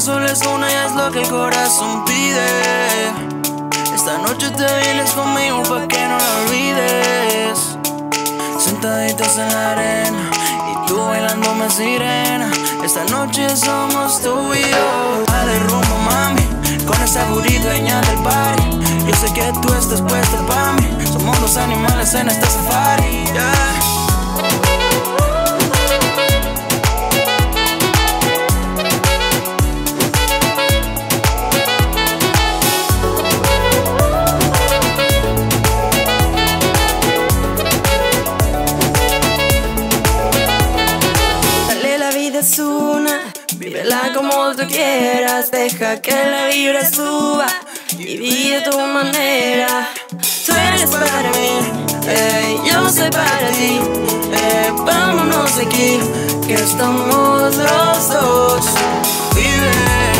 solo es una y es lo que el corazón pide. Esta noche te vienes conmigo pa' que no la olvides. Sentaditos en la arena y tú bailándome sirena. Esta noche somos tú y yo. Dale rumbo, mami, con esa dueña del party. Yo sé que tú estás puesta pa' mí. Somos dos animales en este safari. Dale, es una, vívela como tú quieras, deja que la vibra suba y vive tu manera. Tú eres para mí, eh, yo soy para ti, eh, vámonos de aquí, que estamos los dos. Vive,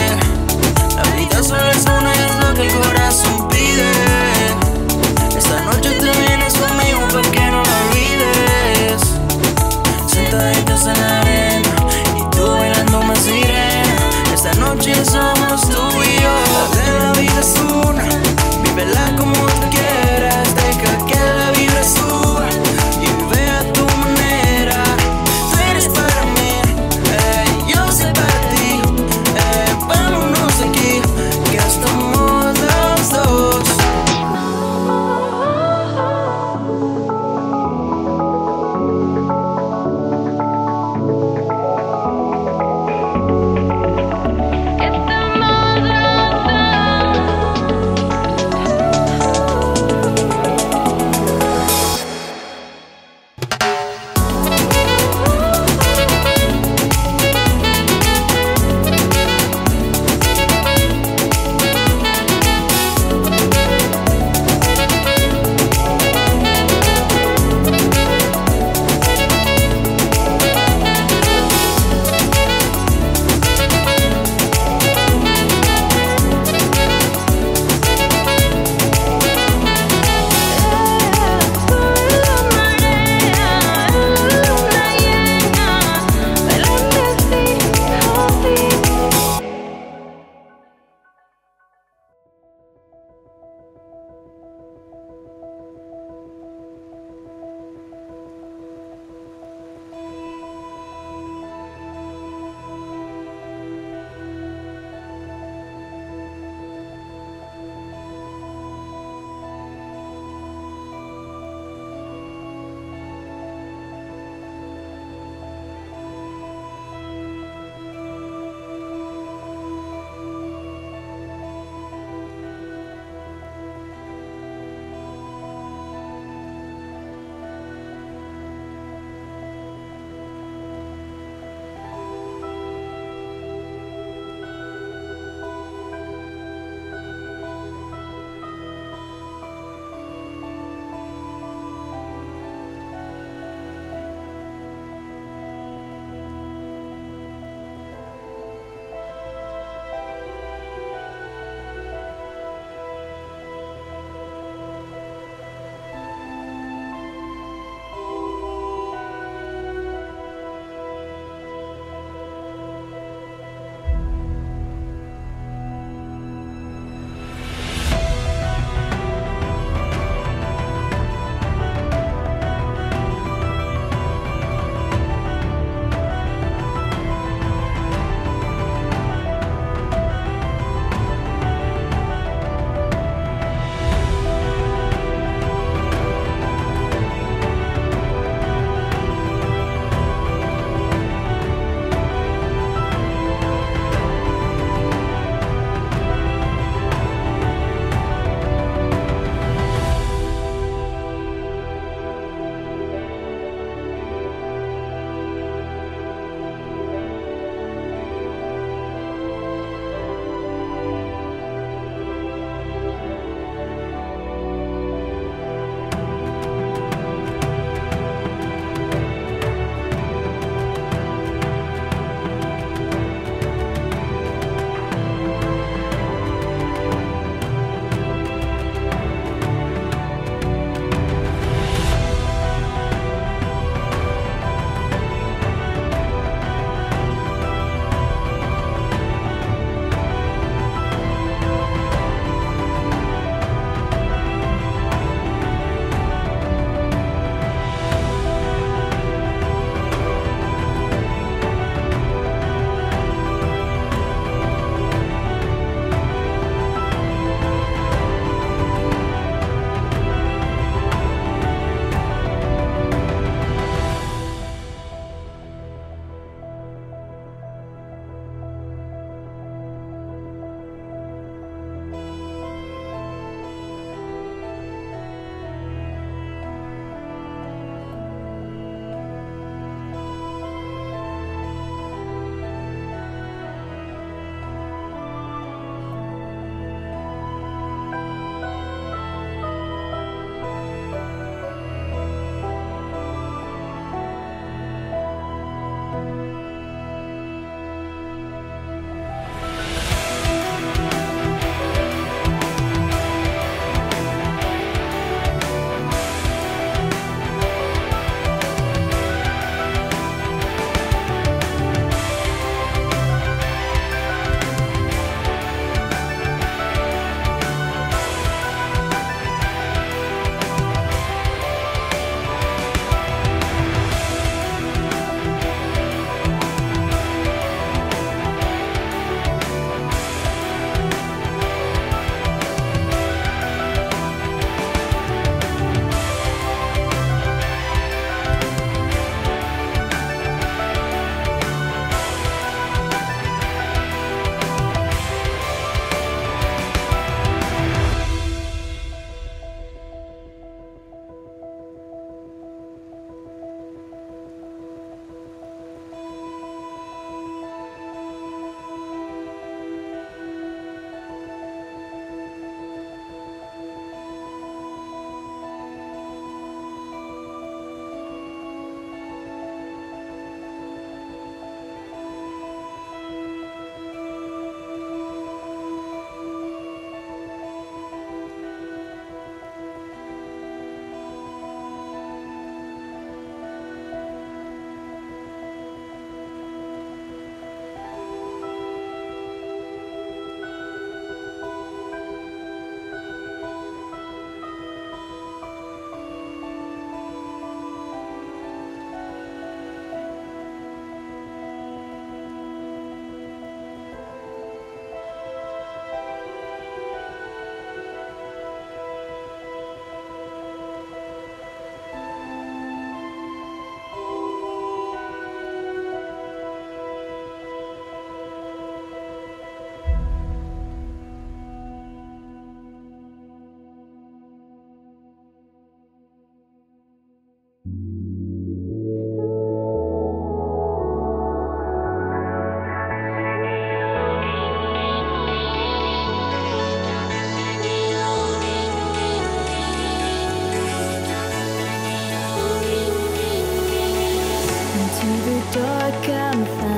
into the dark and